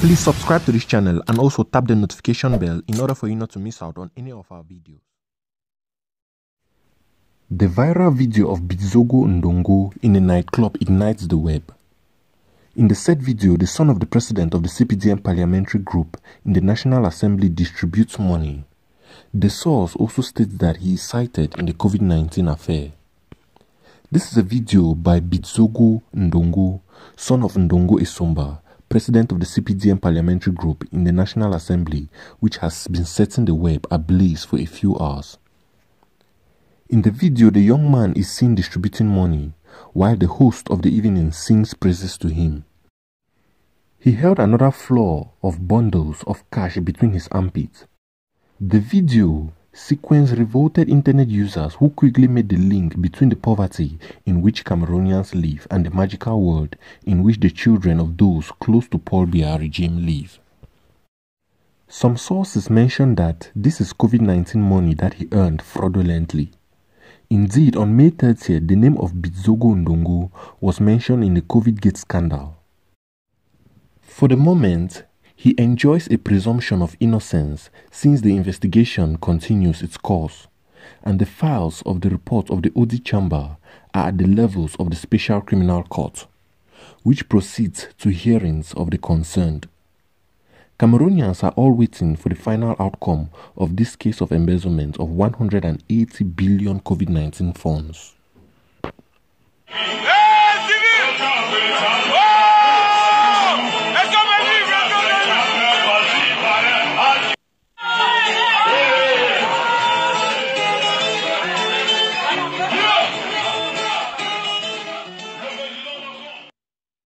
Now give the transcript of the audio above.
Please subscribe to this channel and also tap the notification bell in order for you not to miss out on any of our videos. The viral video of Bizogo Ndongo in a nightclub ignites the web. In the said video, the son of the president of the CPDM parliamentary group in the National Assembly distributes money. The source also states that he is cited in the COVID 19 affair. This is a video by Bizogo Ndongo, son of Ndongo Essomba, president of the CPDM parliamentary group in the National Assembly, which has been setting the web ablaze for a few hours. In the video, the young man is seen distributing money, while the host of the evening sings praises to him. He held another floor of bundles of cash between his armpits. The video sequenced revolted internet users who quickly made the link between the poverty in which Cameroonians live and the magical world in which the children of those close to Paul Biya regime live. Some sources mention that this is COVID 19 money that he earned fraudulently. Indeed, on May 30th, the name of Bizogo Ndongo was mentioned in the COVID Gate scandal. For the moment, he enjoys a presumption of innocence since the investigation continues its course, and the files of the report of the Audit Chamber are at the levels of the Special Criminal Court, which proceeds to hearings of the concerned. Cameroonians are all waiting for the final outcome of this case of embezzlement of 180 billion COVID 19 funds.